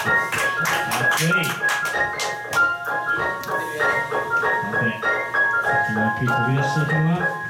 Okay. Okay. Do you want people to be a second lap?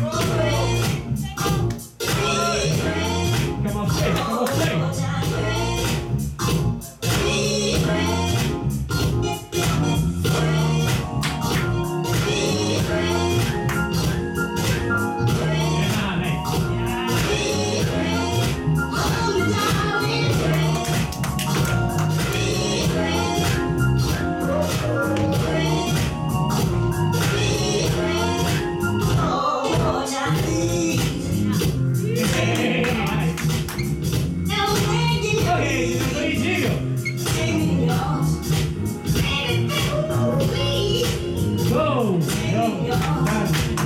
Go! No.